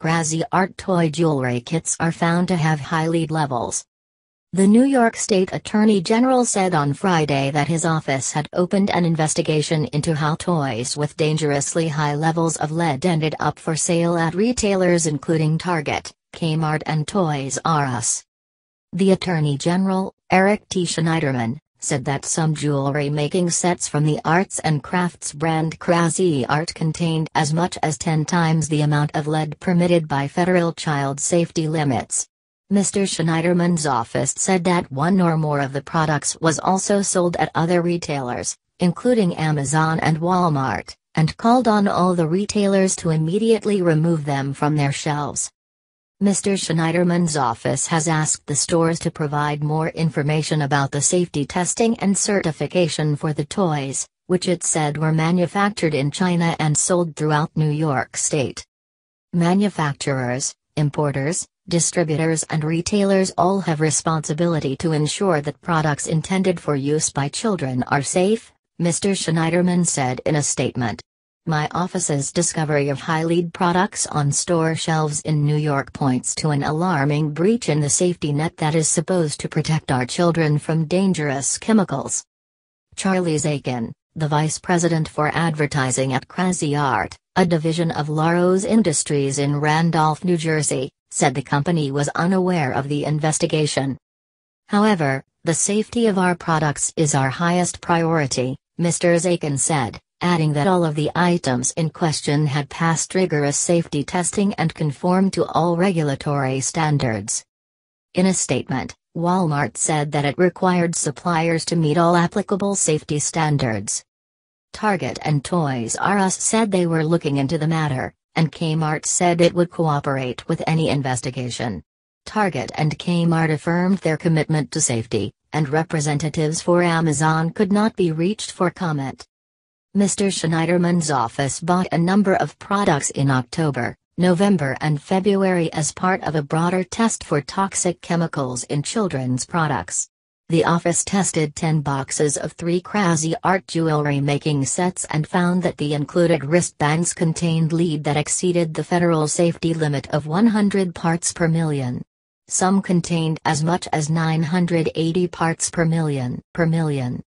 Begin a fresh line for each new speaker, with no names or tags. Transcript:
Cra-Z-Art toy jewelry kits are found to have high lead levels. The New York State Attorney General said on Friday that his office had opened an investigation into how toys with dangerously high levels of lead ended up for sale at retailers including Target, Kmart and Toys R Us. The Attorney General, Eric T. Schneiderman, said that some jewelry making sets from the arts and crafts brand Cra-Z-Art contained as much as 10 times the amount of lead permitted by federal child safety limits. Mr. Schneiderman's office said that one or more of the products was also sold at other retailers, including Amazon and Walmart, and called on all the retailers to immediately remove them from their shelves. Mr. Schneiderman's office has asked the stores to provide more information about the safety testing and certification for the toys, which it said were manufactured in China and sold throughout New York State. Manufacturers, importers, distributors and retailers all have responsibility to ensure that products intended for use by children are safe, Mr. Schneiderman said in a statement. My office's discovery of high lead products on store shelves in New York points to an alarming breach in the safety net that is supposed to protect our children from dangerous chemicals. Charlie Zakin, the vice president for advertising at Cra-Z-Art, a division of LaRose Industries in Randolph, New Jersey, said the company was unaware of the investigation. However, the safety of our products is our highest priority, Mr. Zakin said, adding that all of the items in question had passed rigorous safety testing and conformed to all regulatory standards. In a statement, Walmart said that it required suppliers to meet all applicable safety standards. Target and Toys R Us said they were looking into the matter, and Kmart said it would cooperate with any investigation. Target and Kmart affirmed their commitment to safety, and representatives for Amazon could not be reached for comment. Mr. Schneiderman's office bought a number of products in October, November and February as part of a broader test for toxic chemicals in children's products. The office tested 10 boxes of three Cra-Z-Art jewelry making sets and found that the included wristbands contained lead that exceeded the federal safety limit of 100 parts per million. Some contained as much as 980 parts per million per million.